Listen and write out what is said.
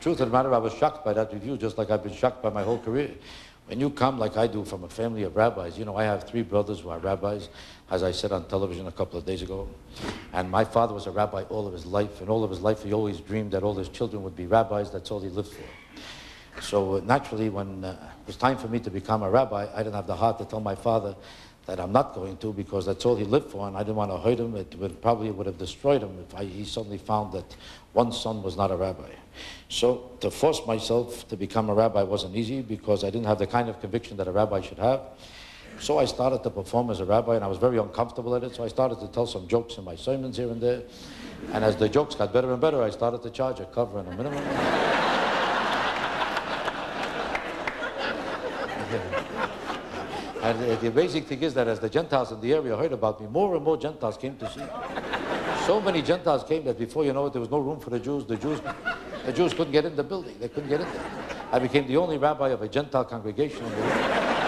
truth of the matter, I was shocked by that review, just like I've been shocked by my whole career. When you come like I do from a family of rabbis, you know, I have three brothers who are rabbis, as I said on television a couple of days ago. And my father was a rabbi all of his life, and all of his life he always dreamed that all his children would be rabbis. That's all he lived for. So uh, naturally, when uh, it was time for me to become a rabbi, I didn't have the heart to tell my father that I'm not going to because that's all he lived for, and I didn't want to hurt him. It would, probably would have destroyed him if I, he suddenly found that one son was not a rabbi. So to force myself to become a rabbi wasn't easy because I didn't have the kind of conviction that a rabbi should have. So I started to perform as a rabbi, and I was very uncomfortable at it, so I started to tell some jokes in my sermons here and there. And as the jokes got better and better, I started to charge a cover and a minimum. And uh, the amazing thing is that as the Gentiles in the area heard about me, more and more Gentiles came to see. me. So many Gentiles came that before you know it, there was no room for the Jews. The Jews, the Jews couldn't get in the building. They couldn't get in there. I became the only rabbi of a Gentile congregation in the